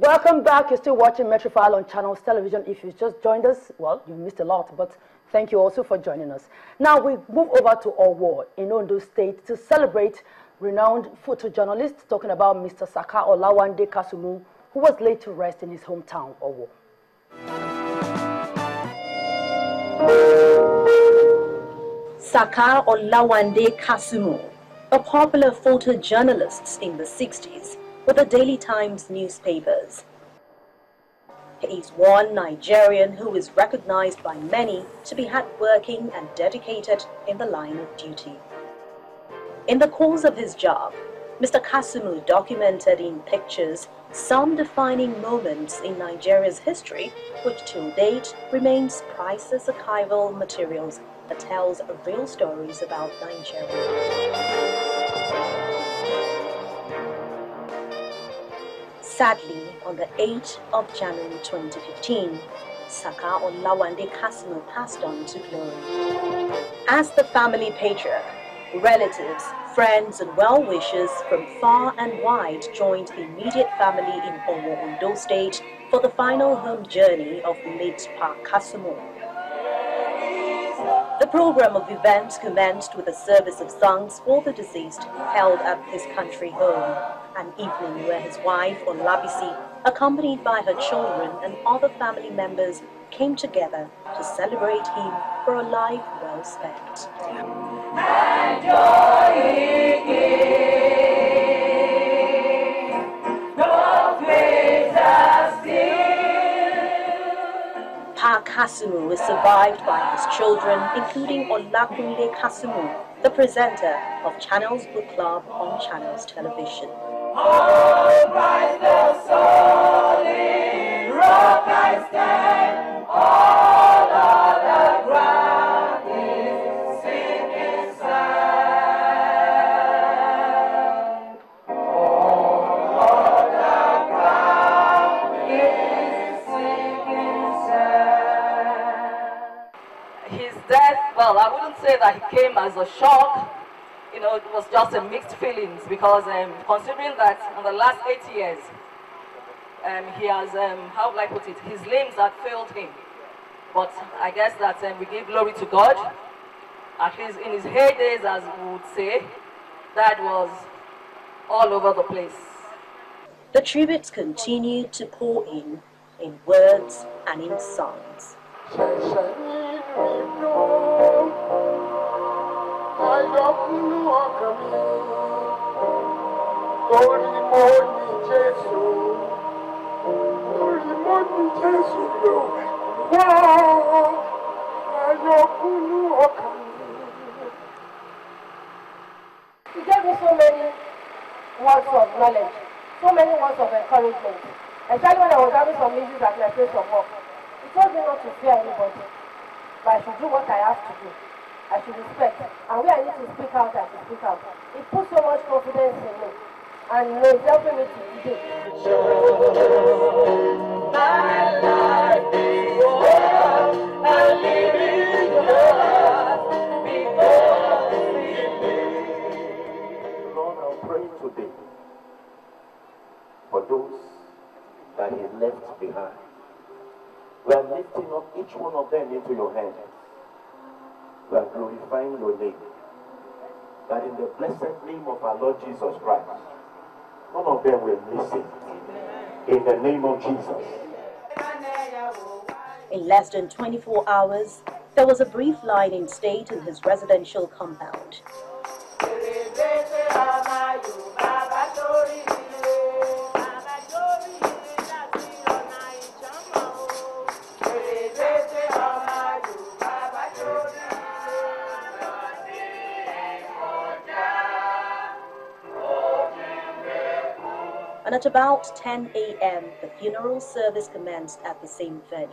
Welcome back. You're still watching Metrofile on Channels Television. If you just joined us, well, you missed a lot, but thank you also for joining us. Now we move over to Owo in Ondo State to celebrate renowned photojournalist talking about Mr. Saka Olawande Kasumu, who was laid to rest in his hometown, Owo. Saka Olawande Kasumu, a popular photojournalist in the 60s with the Daily Times newspapers. He is one Nigerian who is recognized by many to be hardworking and dedicated in the line of duty. In the course of his job, Mr. Kasumu documented in pictures some defining moments in Nigeria's history, which till date remains priceless archival materials that tells real stories about Nigeria. Sadly, on the 8th of January 2015, Saka Olawande Kasumu passed on to glory. As the family patriarch, relatives, friends and well-wishers from far and wide joined the immediate family in Owo, Ondo State for the final home journey of the late Pa Kasumu. The program of events commenced with a service of songs for the deceased held at his country home, an evening where his wife Olabisi, accompanied by her children and other family members, came together to celebrate him for a life well spent. Kasumu is survived by his children, including Olakunle Kasumu, the presenter of Channels Book Club on Channels Television. his death, well, I wouldn't say that he came as a shock. You know, it was just a mixed feelings because um, considering that in the last eight years, um, he has, um, how will I put it, his limbs had failed him. But I guess that um, we give glory to God. At least in his heydays, as we would say, that was all over the place. The tributes continue to pour in, in words and in songs. He gave me so many words of knowledge, so many words of encouragement. Especially when I was having some issues at my place of work. He told me not to fear anybody, but I should do what I have to do. I should respect. And where I need to speak out, I should speak out. It put so much confidence in me. And you know, it's helping me to praying today for those that He left behind. We are lifting up each one of them into your hands. We are glorifying your name. That in the blessed name of our Lord Jesus Christ, none of them will miss it. In the name of Jesus. In less than 24 hours, there was a brief line in state in his residential compound. At about 10 a.m., the funeral service commenced at the same venue.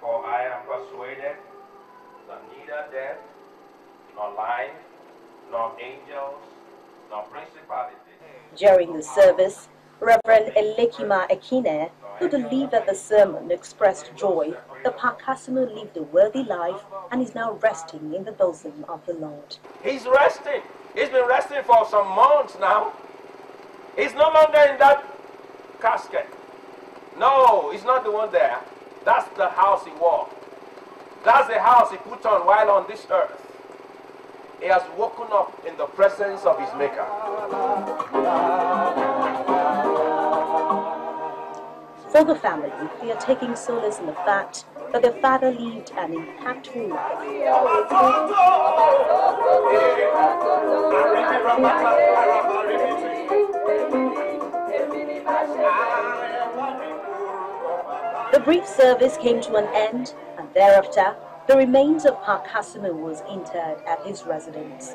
For I am persuaded that neither death, nor life, nor angels, nor principalities, During the service, Reverend Elekima Ekine, who delivered the sermon expressed joy that Pa lived a worthy life and is now resting in the bosom of the Lord. He's resting. He's been resting for some months now. He's no longer in that casket. No, he's not the one there. That's the house he walked. That's the house he put on while on this earth. He has woken up in the presence of his Maker. For the family, they are taking solace in the fact that their father lived an impactful life. The brief service came to an end, and thereafter, the remains of Pa Kasumu was interred at his residence.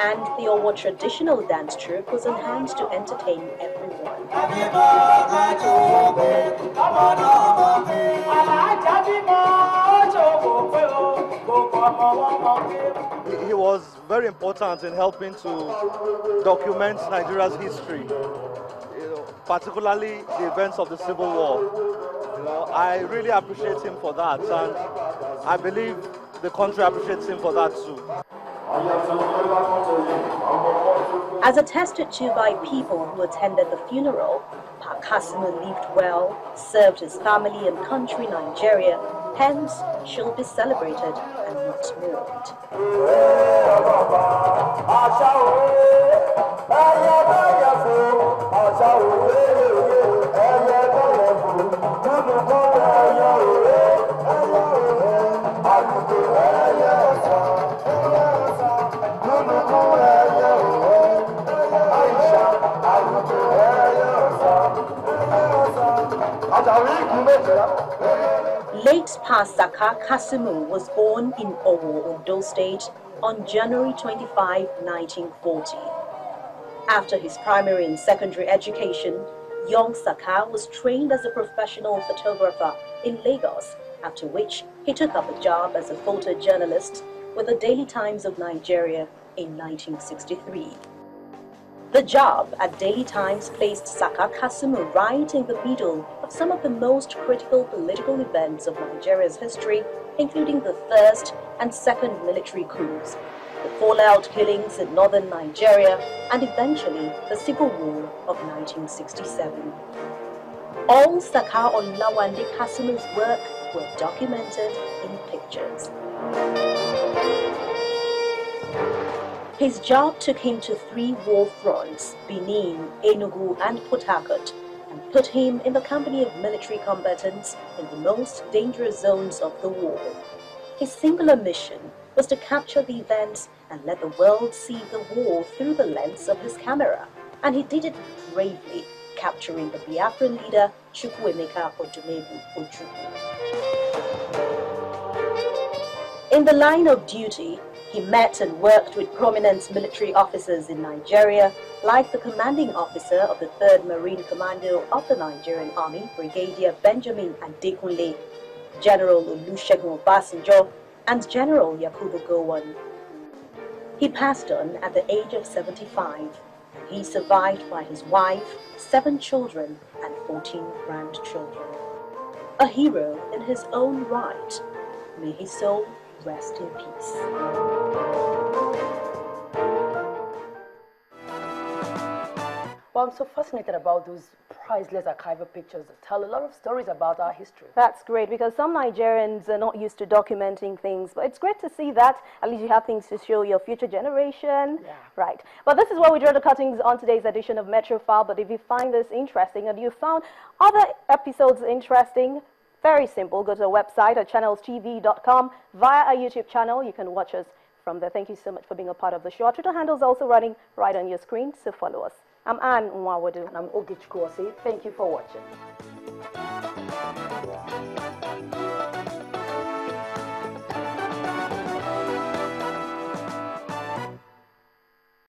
and the Owo traditional dance troupe was on hand to entertain everyone. He was very important in helping to document Nigeria's history, you know, particularly the events of the Civil War. You know, I really appreciate him for that, and I believe the country appreciates him for that too. As attested to by people who attended the funeral, Pa Kasumu lived well, served his family and country Nigeria, hence should be celebrated and not mourned. Late Pasaka Kasumu was born in Owo, Ondo State on January 25, 1940. After his primary and secondary education, young Saka was trained as a professional photographer in Lagos, after which he took up a job as a photojournalist with the Daily Times of Nigeria in 1963. The job at Daily Times placed Saka Kasumu right in the middle of some of the most critical political events of Nigeria's history, including the first and second military coups, the fallout killings in northern Nigeria, and eventually the Civil War of 1967. All Saka Olawande Kasumu's work were documented in pictures. His job took him to three war fronts, Benin, Enugu, and Port and put him in the company of military combatants in the most dangerous zones of the war. His singular mission was to capture the events and let the world see the war through the lens of his camera, and he did it bravely, capturing the Biafran leader Chukwuemeka Odumegwu Ojukwu. In the line of duty, he met and worked with prominent military officers in Nigeria, like the commanding officer of the 3rd Marine Commando of the Nigerian Army, Brigadier Benjamin Adekunle, General Olusegun Obasanjo, and General Yakubu Gowon. He passed on at the age of 75, and he survived by his wife, seven children, and 14 grandchildren. A hero in his own right. May his soul rest in peace. Well, I'm so fascinated about those priceless archival pictures that tell a lot of stories about our history. That's great because some Nigerians are not used to documenting things, but it's great to see that. At least you have things to show your future generation. Yeah. Right. But this is where we draw the cuttings on today's edition of Metrofile. But if you find this interesting and you found other episodes interesting, very simple. Go to our website at channelstv.com via our YouTube channel. You can watch us from there. Thank you so much for being a part of the show. Our Twitter handle is also running right on your screen, so follow us. I'm Anne Nwawadu. And I'm Ogichkwasi. Thank you for watching.